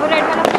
Mau.